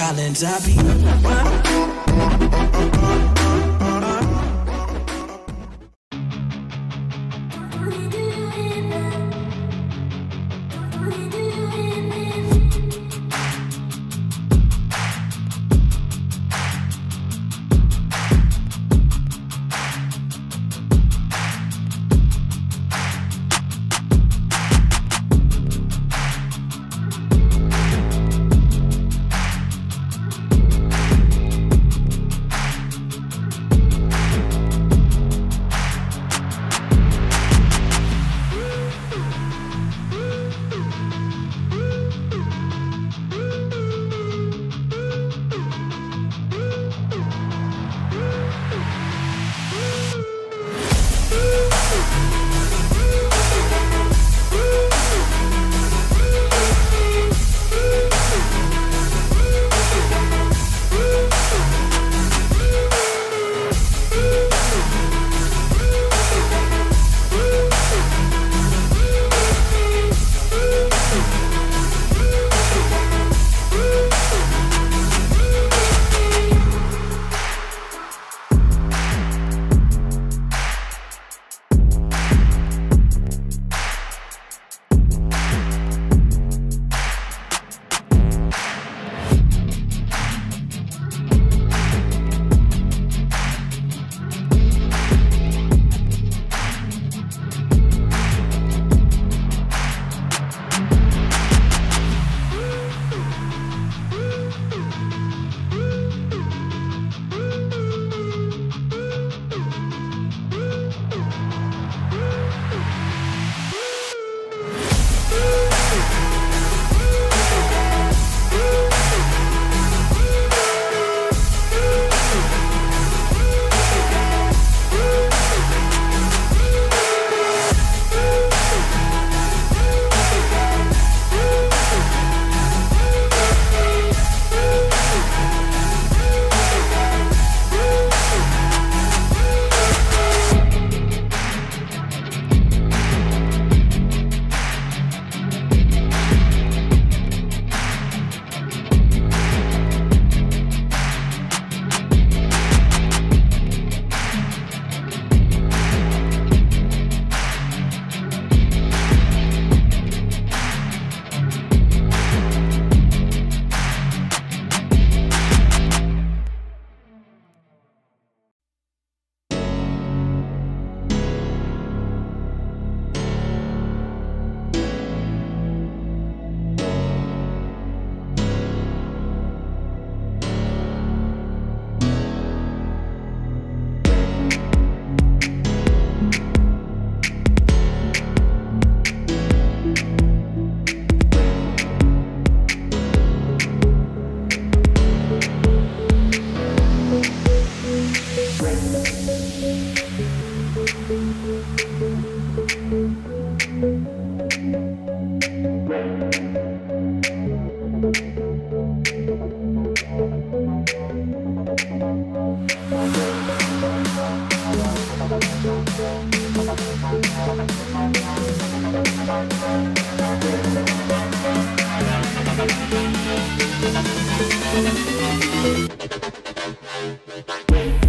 Collins. I be. Música